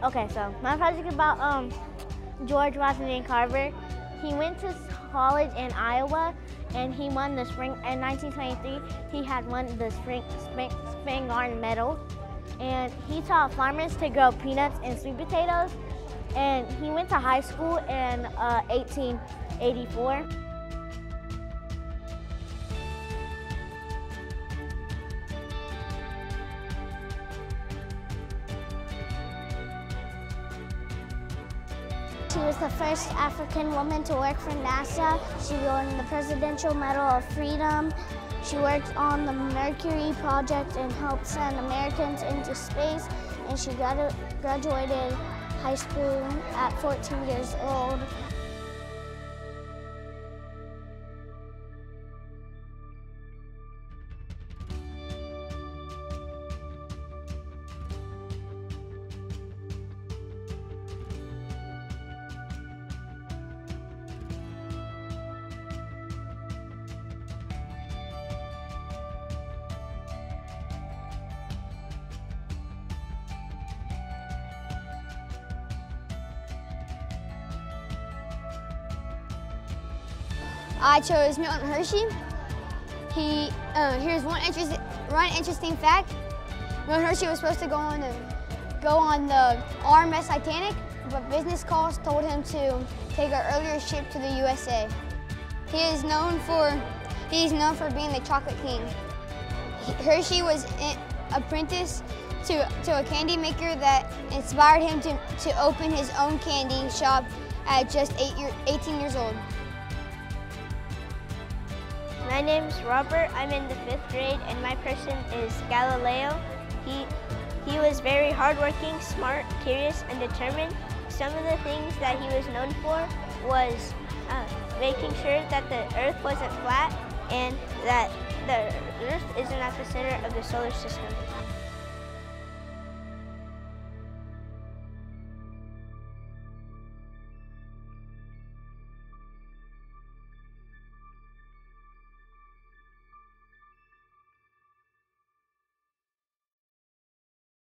Okay, so my project about um, George Washington Carver. He went to college in Iowa and he won the spring, in 1923, he had won the spring, spring, Spingarn medal. And he taught farmers to grow peanuts and sweet potatoes. And he went to high school in uh, 1884. She was the first African woman to work for NASA. She won the Presidential Medal of Freedom. She worked on the Mercury project and helped send Americans into space. And she graduated high school at 14 years old. I chose Milton Hershey. He, uh, here's one, interest, one interesting fact. Milton Hershey was supposed to go on the, go on the RMS Titanic, but business calls told him to take an earlier ship to the USA. He is known for, he is known for being the chocolate king. Hershey was an apprentice to, to a candy maker that inspired him to, to open his own candy shop at just eight year, 18 years old. My name is Robert. I'm in the fifth grade, and my person is Galileo. He, he was very hardworking, smart, curious, and determined. Some of the things that he was known for was uh, making sure that the Earth wasn't flat and that the Earth isn't at the center of the solar system.